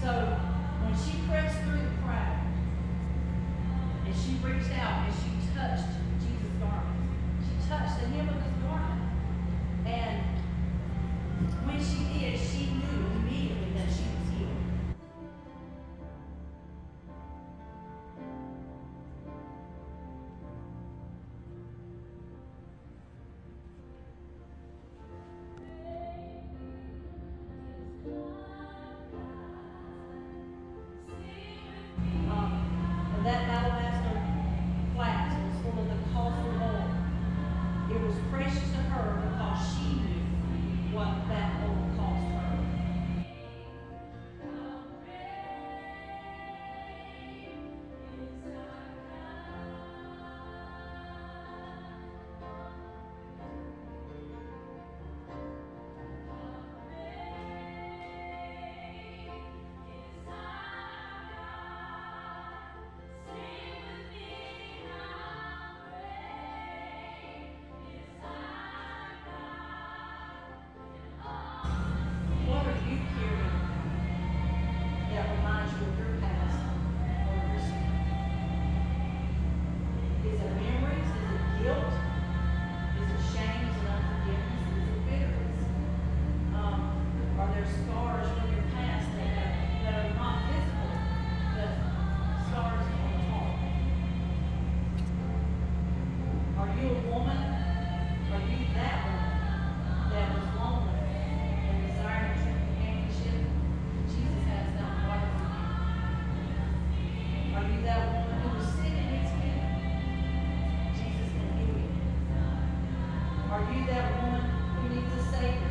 So when she pressed through the crowd and she reached out and she touched Are you that woman who needs a Savior?